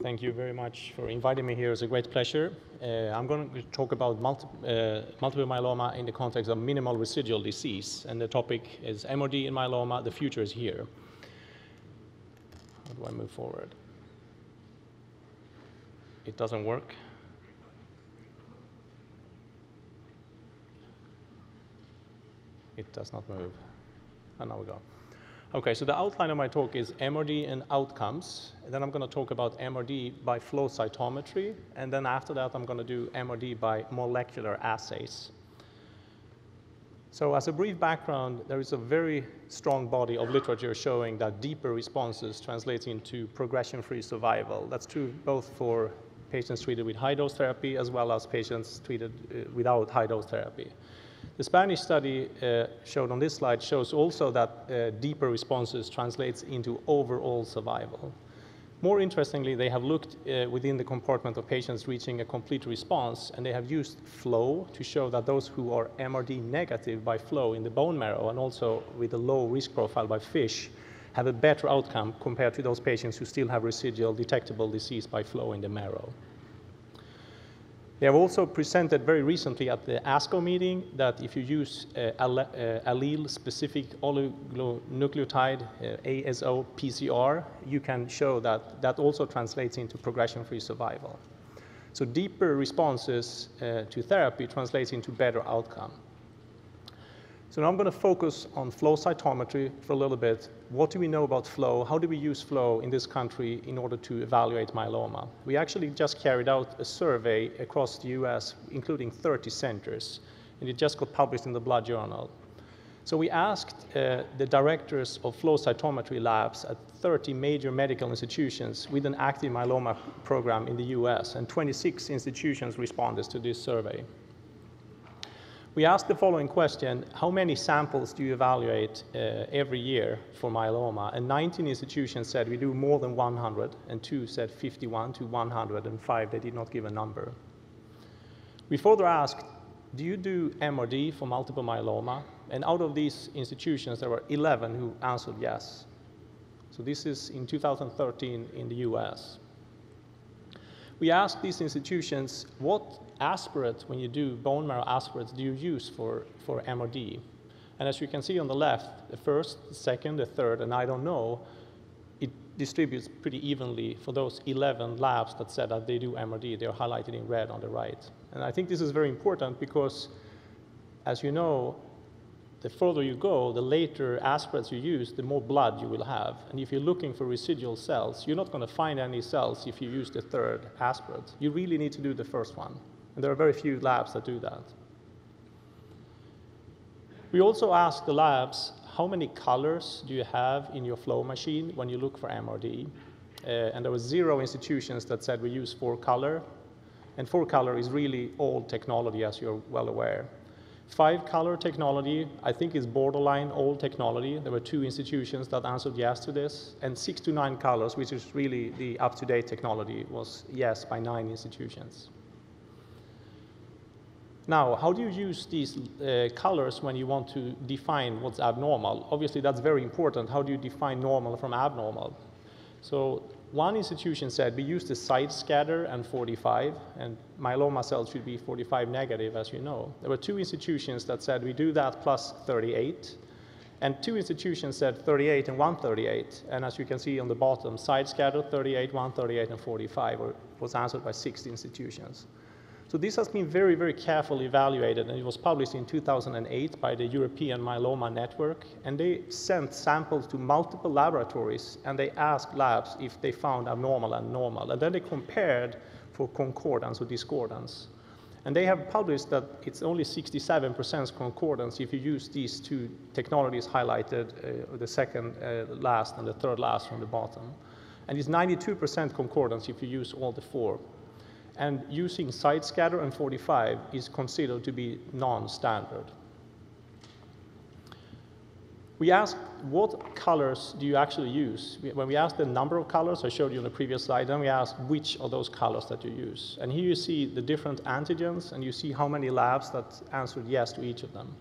Thank you very much for inviting me here. It's a great pleasure. Uh, I'm going to talk about multi uh, multiple myeloma in the context of minimal residual disease. And the topic is MRD in myeloma. The future is here. How do I move forward? It doesn't work. It does not move. And now we go. Okay, so the outline of my talk is MRD and outcomes. And then I'm going to talk about MRD by flow cytometry. And then after that, I'm going to do MRD by molecular assays. So as a brief background, there is a very strong body of literature showing that deeper responses translate into progression-free survival. That's true both for patients treated with high-dose therapy as well as patients treated uh, without high-dose therapy. The Spanish study uh, showed on this slide shows also that uh, deeper responses translates into overall survival. More interestingly, they have looked uh, within the compartment of patients reaching a complete response, and they have used flow to show that those who are MRD negative by flow in the bone marrow and also with a low risk profile by FISH have a better outcome compared to those patients who still have residual detectable disease by flow in the marrow. They have also presented very recently at the ASCO meeting that if you use uh, uh, allele-specific oligonucleotide, uh, ASO PCR, you can show that that also translates into progression-free survival. So deeper responses uh, to therapy translates into better outcome. So now I'm going to focus on flow cytometry for a little bit. What do we know about flow? How do we use flow in this country in order to evaluate myeloma? We actually just carried out a survey across the US, including 30 centers, and it just got published in the Blood Journal. So we asked uh, the directors of flow cytometry labs at 30 major medical institutions with an active myeloma program in the US, and 26 institutions responded to this survey we asked the following question, how many samples do you evaluate uh, every year for myeloma? And 19 institutions said we do more than 100, and two said 51 to 100, and five, they did not give a number. We further asked, do you do MRD for multiple myeloma? And out of these institutions, there were 11 who answered yes. So this is in 2013 in the US. We asked these institutions, what aspirate, when you do bone marrow aspirates, do you use for, for MRD? And as you can see on the left, the first, the second, the third, and I don't know, it distributes pretty evenly for those 11 labs that said that they do MRD. They're highlighted in red on the right. And I think this is very important because, as you know, the further you go, the later aspirates you use, the more blood you will have. And if you're looking for residual cells, you're not going to find any cells if you use the third aspirate. You really need to do the first one. And there are very few labs that do that. We also asked the labs, how many colors do you have in your flow machine when you look for MRD? Uh, and there were zero institutions that said we use four color. And four color is really old technology, as you're well aware. Five color technology, I think is borderline old technology. There were two institutions that answered yes to this. And six to nine colors, which is really the up-to-date technology, was yes by nine institutions. Now, how do you use these uh, colors when you want to define what's abnormal? Obviously, that's very important. How do you define normal from abnormal? So one institution said we use the side scatter and 45, and myeloma cells should be 45 negative, as you know. There were two institutions that said we do that plus 38, and two institutions said 38 and 138. And as you can see on the bottom, side scatter 38, 138, and 45 were, was answered by 60 institutions. So this has been very, very carefully evaluated, and it was published in 2008 by the European Myeloma Network, and they sent samples to multiple laboratories, and they asked labs if they found abnormal and normal, and then they compared for concordance or discordance. And they have published that it's only 67% concordance if you use these two technologies highlighted, uh, the second uh, last and the third last from the bottom. And it's 92% concordance if you use all the four and using side scatter and 45 is considered to be non-standard. We asked, what colors do you actually use? When we asked the number of colors, I showed you on the previous slide, then we asked which of those colors that you use. And here you see the different antigens, and you see how many labs that answered yes to each of them.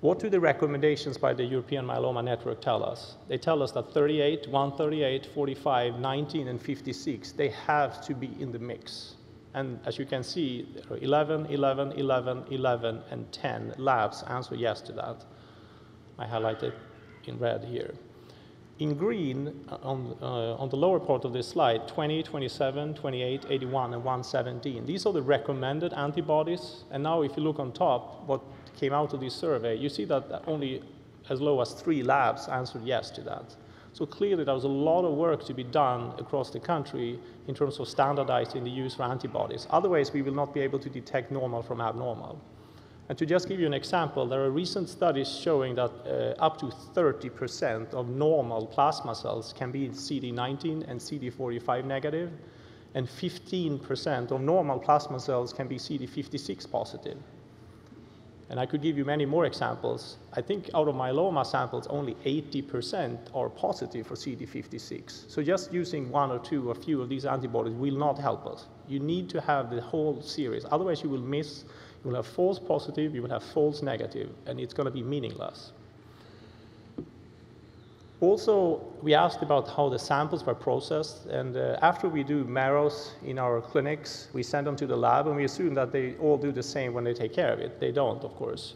What do the recommendations by the European Myeloma Network tell us? They tell us that 38, 138, 45, 19, and 56, they have to be in the mix. And as you can see, there are 11, 11, 11, 11, and 10 labs answer yes to that. I highlighted in red here. In green, uh, on, uh, on the lower part of this slide, 20, 27, 28, 81, and 117. These are the recommended antibodies. And now if you look on top, what came out of this survey, you see that only as low as three labs answered yes to that. So clearly there was a lot of work to be done across the country in terms of standardizing the use for antibodies. Otherwise, we will not be able to detect normal from abnormal. And to just give you an example, there are recent studies showing that uh, up to 30% of normal plasma cells can be CD19 and CD45 negative, and 15% of normal plasma cells can be CD56 positive. And I could give you many more examples. I think out of myeloma samples, only 80% are positive for CD56. So just using one or two or few of these antibodies will not help us. You need to have the whole series. Otherwise, you will miss, you will have false positive, you will have false negative, and it's going to be meaningless. Also, we asked about how the samples were processed, and uh, after we do marrows in our clinics, we send them to the lab, and we assume that they all do the same when they take care of it. They don't, of course.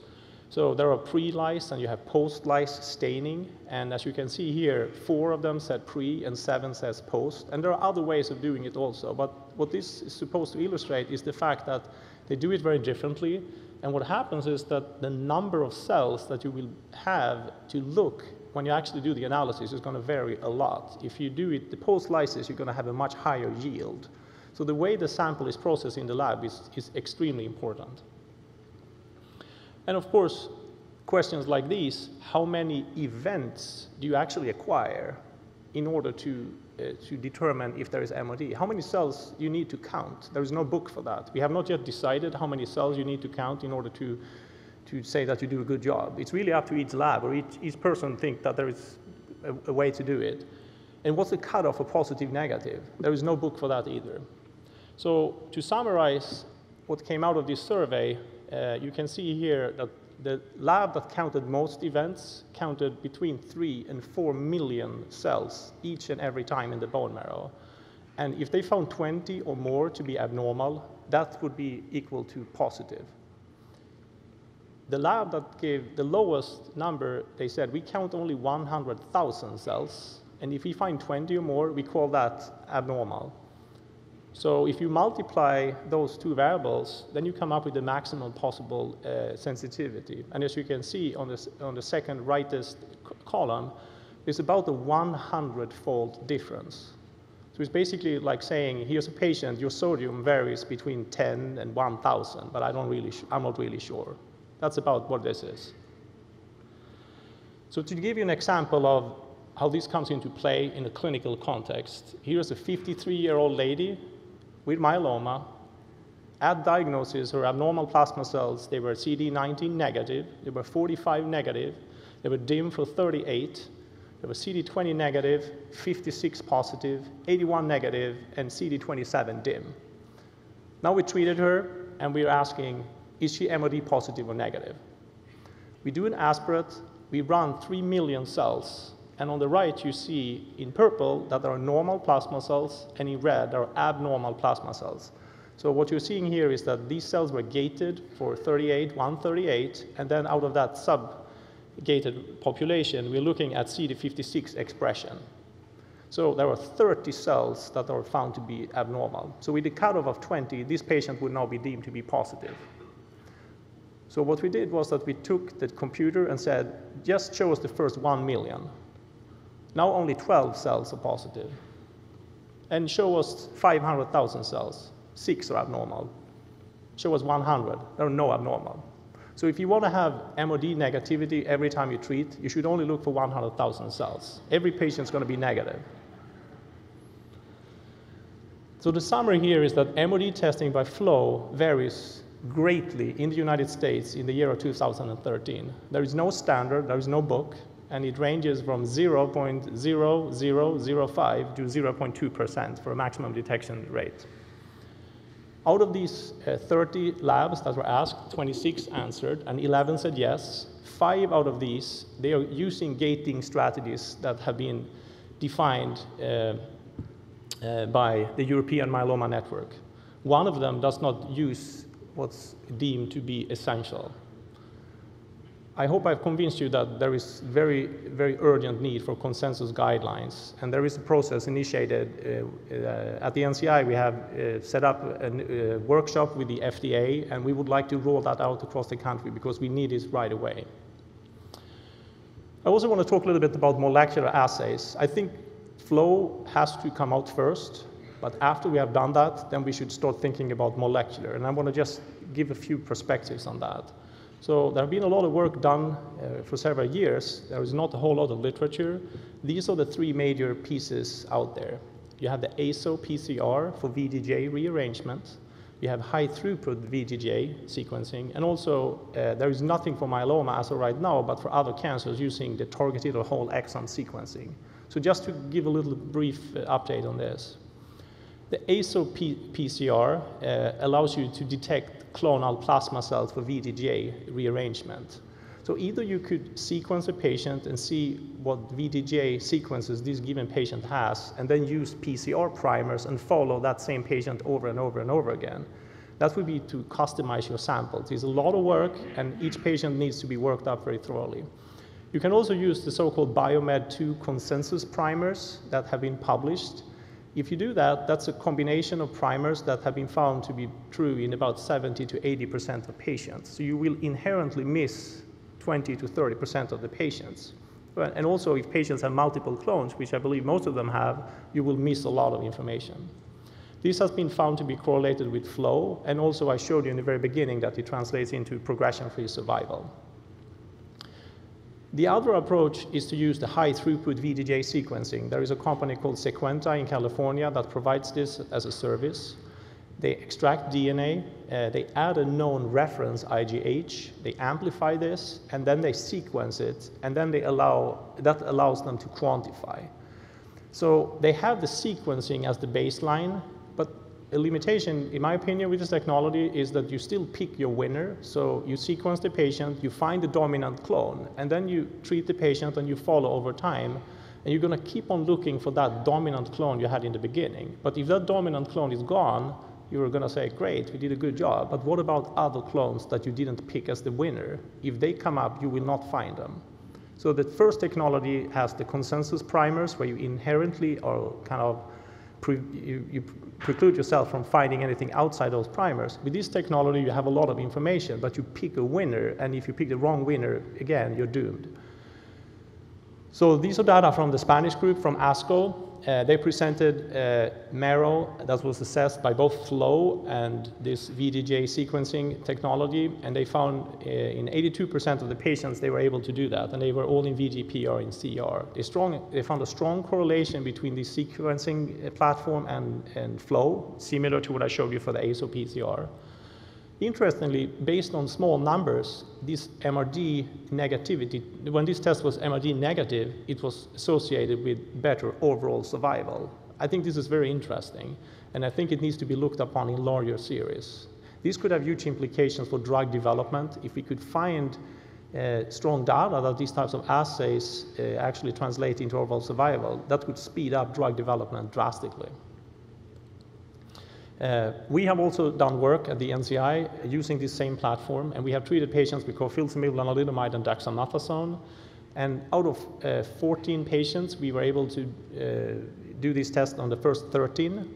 So there are pre-lyse and you have post-lyse staining, and as you can see here, four of them said pre and seven says post, and there are other ways of doing it also, but what this is supposed to illustrate is the fact that they do it very differently, and what happens is that the number of cells that you will have to look when you actually do the analysis, it's going to vary a lot. If you do it the post-lysis, you're going to have a much higher yield. So the way the sample is processed in the lab is, is extremely important. And of course, questions like these, how many events do you actually acquire in order to, uh, to determine if there is MRD? How many cells you need to count? There is no book for that. We have not yet decided how many cells you need to count in order to to say that you do a good job. It's really up to each lab or each, each person think that there is a, a way to do it. And what's the cutoff for positive, negative? There is no book for that either. So to summarize what came out of this survey, uh, you can see here that the lab that counted most events counted between three and four million cells each and every time in the bone marrow. And if they found 20 or more to be abnormal, that would be equal to positive. The lab that gave the lowest number, they said, we count only 100,000 cells, and if we find 20 or more, we call that abnormal. So if you multiply those two variables, then you come up with the maximum possible uh, sensitivity. And as you can see on, this, on the second rightest column, it's about a 100-fold difference. So it's basically like saying, here's a patient, your sodium varies between 10 and 1,000, but I don't really, I'm not really sure. That's about what this is. So to give you an example of how this comes into play in a clinical context, here's a 53-year-old lady with myeloma. At diagnosis, her abnormal plasma cells, they were CD19 negative, they were 45 negative, they were DIM for 38, they were CD20 negative, 56 positive, 81 negative, and CD27 DIM. Now we treated her, and we're asking, is she MRD positive or negative? We do an aspirate, we run 3 million cells, and on the right you see in purple that there are normal plasma cells, and in red there are abnormal plasma cells. So what you're seeing here is that these cells were gated for 38, 138, and then out of that sub-gated population, we're looking at CD56 expression. So there are 30 cells that are found to be abnormal. So with the cutoff of 20, this patient would now be deemed to be positive. So what we did was that we took the computer and said, just show us the first 1 million. Now only 12 cells are positive. And show us 500,000 cells. Six are abnormal. Show us 100. There are no abnormal. So if you want to have MRD negativity every time you treat, you should only look for 100,000 cells. Every patient is going to be negative. So the summary here is that MRD testing by flow varies greatly in the United States in the year of 2013. There is no standard, there is no book, and it ranges from 0.0005 to 0.2% for a maximum detection rate. Out of these uh, 30 labs that were asked, 26 answered, and 11 said yes. Five out of these, they are using gating strategies that have been defined uh, uh, by the European Myeloma Network. One of them does not use what's deemed to be essential. I hope I've convinced you that there is very, very urgent need for consensus guidelines, and there is a process initiated uh, uh, at the NCI. We have uh, set up a, a, workshop with the FDA, and we would like to roll that out across the country because we need it right away. I also want to talk a little bit about molecular assays. I think flow has to come out first, but after we have done that, then we should start thinking about molecular, and I want to just give a few perspectives on that. So there have been a lot of work done uh, for several years. There is not a whole lot of literature. These are the three major pieces out there. You have the ASO PCR for VDJ rearrangement. You have high throughput VDJ sequencing. And also, uh, there is nothing for myeloma as of right now, but for other cancers using the targeted or whole exome sequencing. So just to give a little brief uh, update on this. The ASO PCR uh, allows you to detect clonal plasma cells for VDJ rearrangement. So either you could sequence a patient and see what VDJ sequences this given patient has, and then use PCR primers and follow that same patient over and over and over again. That would be to customize your samples. It's a lot of work, and each patient needs to be worked up very thoroughly. You can also use the so-called Biomed 2 consensus primers that have been published if you do that, that's a combination of primers that have been found to be true in about 70 to 80% of patients. So you will inherently miss 20 to 30% of the patients. And also, if patients have multiple clones, which I believe most of them have, you will miss a lot of information. This has been found to be correlated with flow, and also I showed you in the very beginning that it translates into progression-free survival. The other approach is to use the high throughput VDJ sequencing. There is a company called Sequenta in California that provides this as a service. They extract DNA, uh, they add a known reference IGH, they amplify this, and then they sequence it, and then they allow, that allows them to quantify. So they have the sequencing as the baseline, a limitation, in my opinion, with this technology is that you still pick your winner. So you sequence the patient, you find the dominant clone, and then you treat the patient and you follow over time. And you're going to keep on looking for that dominant clone you had in the beginning. But if that dominant clone is gone, you're going to say, great, we did a good job. But what about other clones that you didn't pick as the winner? If they come up, you will not find them. So the first technology has the consensus primers, where you inherently are kind of you, you, preclude yourself from finding anything outside those primers. With this technology, you have a lot of information, but you pick a winner, and if you pick the wrong winner, again, you're doomed. So these are data from the Spanish group from ASCO. Uh, they presented uh, marrow that was assessed by both flow and this VDJ sequencing technology, and they found uh, in 82% of the patients they were able to do that, and they were all in VGP or in CR. They, strong, they found a strong correlation between the sequencing uh, platform and, and flow, similar to what I showed you for the ASO PCR. Interestingly, based on small numbers, this MRD negativity, when this test was MRD negative, it was associated with better overall survival. I think this is very interesting, and I think it needs to be looked upon in larger series. This could have huge implications for drug development if we could find uh, strong data that these types of assays uh, actually translate into overall survival. That could speed up drug development drastically. Uh, we have also done work at the NCI using this same platform, and we have treated patients with carfilzomib, lenalidomide, and dexamethasone. And out of uh, 14 patients, we were able to uh, do this test on the first 13.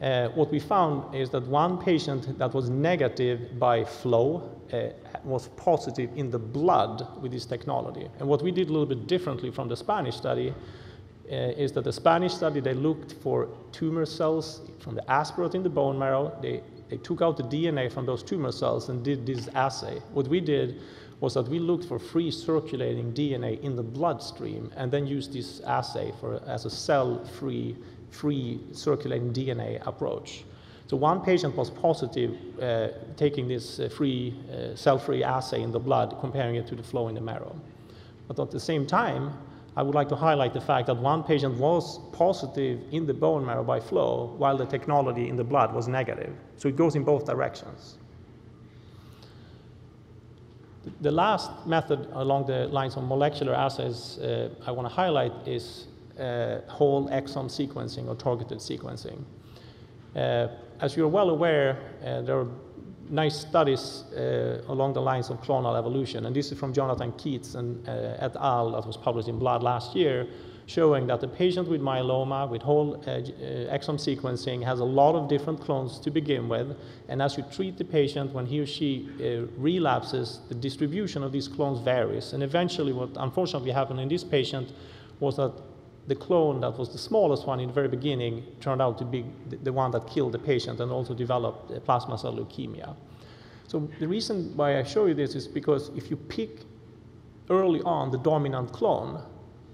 Uh, what we found is that one patient that was negative by flow uh, was positive in the blood with this technology. And what we did a little bit differently from the Spanish study is that the Spanish study, they looked for tumor cells from the aspirate in the bone marrow. They, they took out the DNA from those tumor cells and did this assay. What we did was that we looked for free circulating DNA in the bloodstream and then used this assay for, as a cell-free, free circulating DNA approach. So one patient was positive uh, taking this uh, free, uh, cell-free assay in the blood, comparing it to the flow in the marrow. But at the same time, I would like to highlight the fact that one patient was positive in the bone marrow by flow, while the technology in the blood was negative. So it goes in both directions. The last method along the lines of molecular assays uh, I want to highlight is uh, whole exome sequencing or targeted sequencing. Uh, as you're well aware, uh, there are nice studies uh, along the lines of clonal evolution, and this is from Jonathan Keats and uh, et al. that was published in Blood last year, showing that the patient with myeloma with whole uh, uh, exome sequencing has a lot of different clones to begin with, and as you treat the patient, when he or she uh, relapses, the distribution of these clones varies, and eventually what unfortunately happened in this patient was that the clone that was the smallest one in the very beginning turned out to be the one that killed the patient and also developed plasma cell leukemia. So the reason why I show you this is because if you pick early on the dominant clone,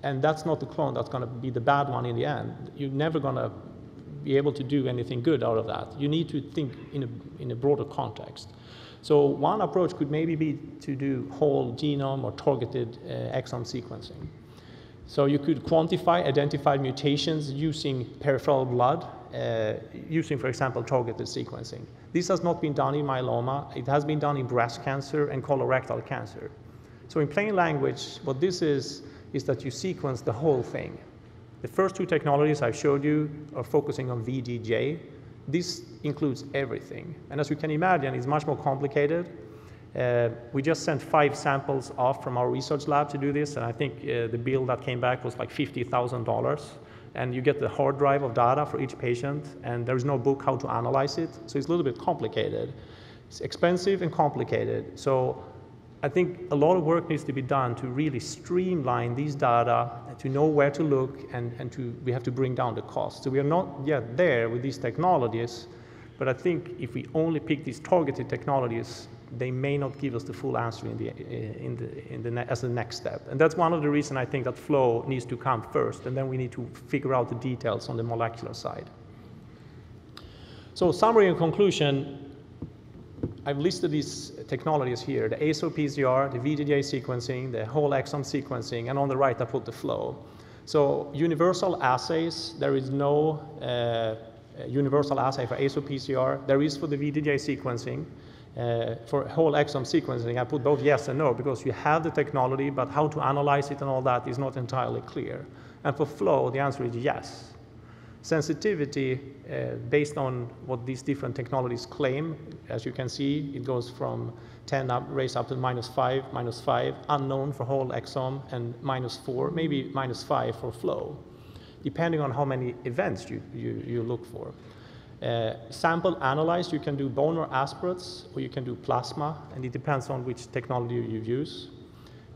and that's not the clone that's going to be the bad one in the end, you're never going to be able to do anything good out of that. You need to think in a, in a broader context. So one approach could maybe be to do whole genome or targeted uh, exome sequencing. So you could quantify identified mutations using peripheral blood, uh, using, for example, targeted sequencing. This has not been done in myeloma. It has been done in breast cancer and colorectal cancer. So in plain language, what this is, is that you sequence the whole thing. The first two technologies I showed you are focusing on VDJ. This includes everything. And as you can imagine, it's much more complicated. Uh, we just sent five samples off from our research lab to do this, and I think uh, the bill that came back was like $50,000. And you get the hard drive of data for each patient, and there's no book how to analyze it, so it's a little bit complicated. It's expensive and complicated. So I think a lot of work needs to be done to really streamline these data, to know where to look, and, and to, we have to bring down the cost. So we are not yet there with these technologies, but I think if we only pick these targeted technologies, they may not give us the full answer in the, in the, in the as the next step. And that's one of the reasons I think that flow needs to come first, and then we need to figure out the details on the molecular side. So summary and conclusion, I've listed these technologies here, the ASO-PCR, the VDJ sequencing, the whole exome sequencing, and on the right I put the flow. So universal assays, there is no uh, universal assay for ASO-PCR. There is for the VDJ sequencing. Uh, for whole exome sequencing, I put both yes and no because you have the technology, but how to analyze it and all that is not entirely clear. And for flow, the answer is yes. Sensitivity, uh, based on what these different technologies claim, as you can see, it goes from 10 up, raised up to minus 5, minus 5, unknown for whole exome, and minus 4, maybe minus 5 for flow, depending on how many events you, you, you look for. Uh, sample analyzed, you can do bone marrow aspirates or you can do plasma, and it depends on which technology you use.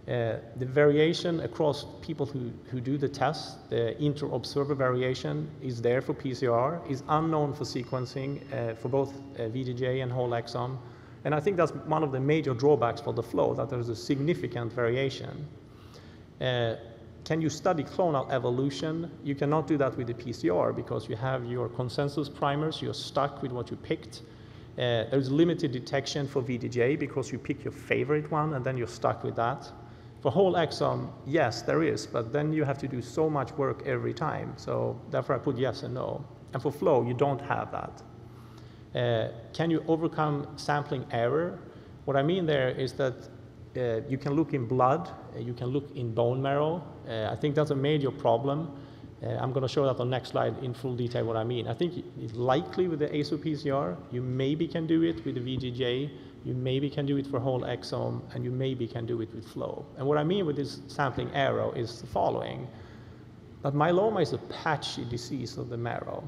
Uh, the variation across people who, who do the test, the inter-observer variation is there for PCR, is unknown for sequencing uh, for both uh, VDJ and whole exome. And I think that's one of the major drawbacks for the flow, that there's a significant variation. Can you study clonal evolution? You cannot do that with the PCR because you have your consensus primers, you're stuck with what you picked. Uh, there's limited detection for VDJ because you pick your favorite one and then you're stuck with that. For whole exome, yes, there is, but then you have to do so much work every time. So therefore I put yes and no. And for flow, you don't have that. Uh, can you overcome sampling error? What I mean there is that uh, you can look in blood, uh, you can look in bone marrow. Uh, I think that's a major problem. Uh, I'm going to show that on the next slide in full detail what I mean. I think likely with the ASO-PCR, you maybe can do it with the VDJ, you maybe can do it for whole exome, and you maybe can do it with flow. And what I mean with this sampling error is the following, that myeloma is a patchy disease of the marrow.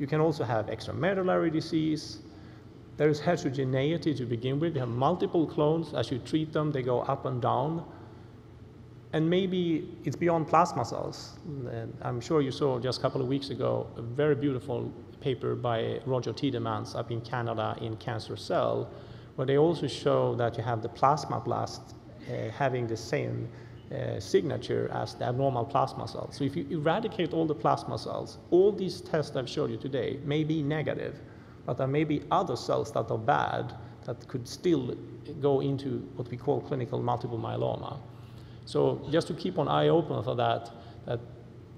You can also have extramedullary disease, there is heterogeneity to begin with. You have multiple clones. As you treat them, they go up and down. And maybe it's beyond plasma cells. And I'm sure you saw just a couple of weeks ago a very beautiful paper by Rodger Tiedemann's up in Canada in Cancer Cell, where they also show that you have the plasmablast uh, having the same uh, signature as the abnormal plasma cells. So if you eradicate all the plasma cells, all these tests I've showed you today may be negative, but there may be other cells that are bad that could still go into what we call clinical multiple myeloma. So just to keep an eye open for that, that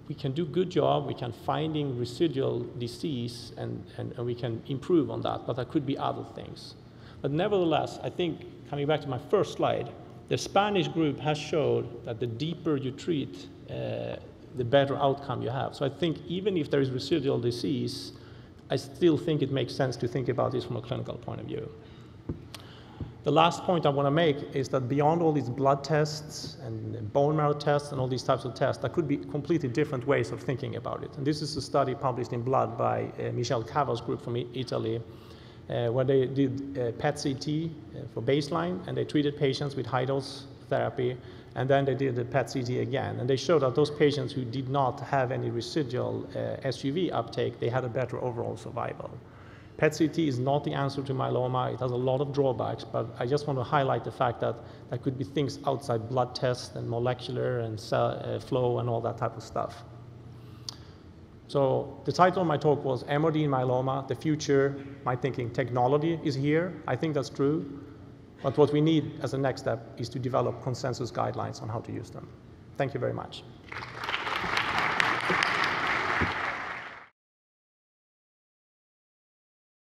we can do good job, we can finding residual disease and, and, and we can improve on that, but there could be other things. But nevertheless, I think, coming back to my first slide, the Spanish group has showed that the deeper you treat, uh, the better outcome you have. So I think even if there is residual disease, I still think it makes sense to think about this from a clinical point of view. The last point I want to make is that beyond all these blood tests and bone marrow tests and all these types of tests, there could be completely different ways of thinking about it. And this is a study published in Blood by uh, Michel Cavo's group from Italy, uh, where they did uh, PET CT uh, for baseline, and they treated patients with high dose therapy, and then they did the PET CT again. And they showed that those patients who did not have any residual uh, SUV uptake, they had a better overall survival. PET-CT is not the answer to myeloma. It has a lot of drawbacks, but I just want to highlight the fact that there could be things outside blood tests and molecular and cell uh, flow and all that type of stuff. So the title of my talk was MRD in myeloma, the future, my thinking, technology is here. I think that's true. But what we need as a next step is to develop consensus guidelines on how to use them. Thank you very much.